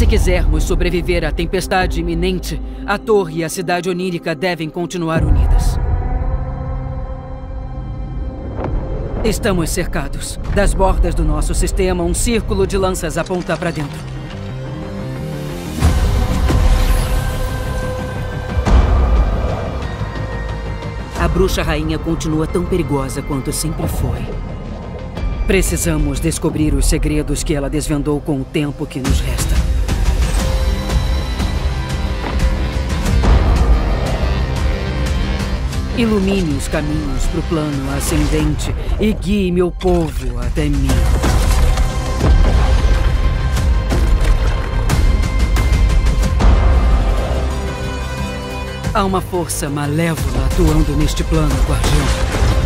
Se quisermos sobreviver à tempestade iminente, a torre e a cidade onírica devem continuar unidas. Estamos cercados. Das bordas do nosso sistema, um círculo de lanças aponta para dentro. A bruxa rainha continua tão perigosa quanto sempre foi. Precisamos descobrir os segredos que ela desvendou com o tempo que nos resta. Ilumine os caminhos para o plano ascendente e guie meu povo até mim. Há uma força malévola atuando neste plano, Guardião.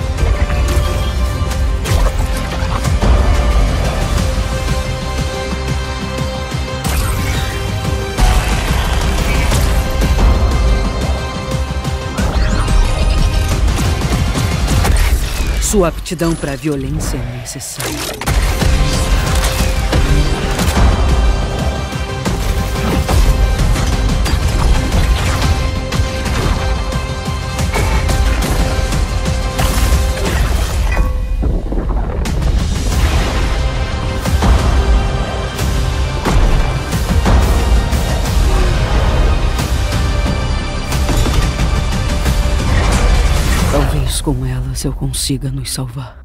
Sua aptidão para a violência é necessária. Com elas eu consiga nos salvar.